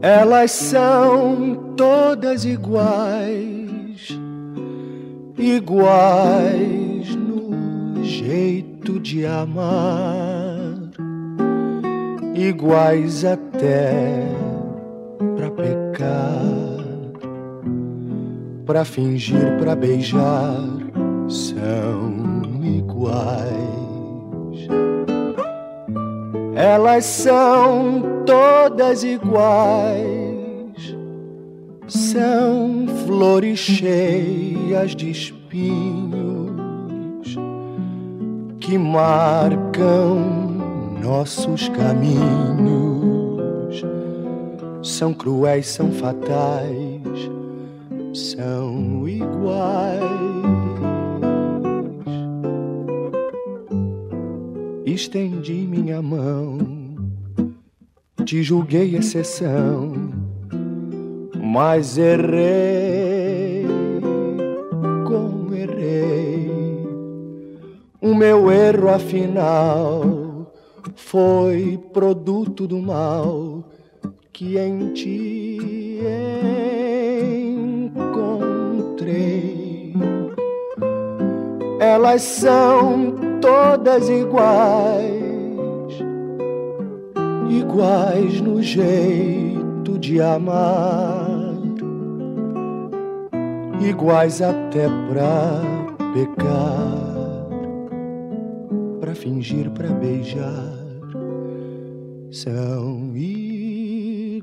Elas são todas iguais, iguais no jeito de amar, iguais até pra pecar, pra fingir, pra beijar, são iguais. Elas são todas iguais, são flores cheias de espinhos que marcam nossos caminhos. São cruéis, são fatais, Estendi minha mão te julguei exceção, mas errei, como errei. O meu erro, afinal, foi produto do mal que em ti encontrei. Elas são todas iguais iguais no jeito de amar, iguais até pra pecar, pra fingir, pra beijar, são iguais.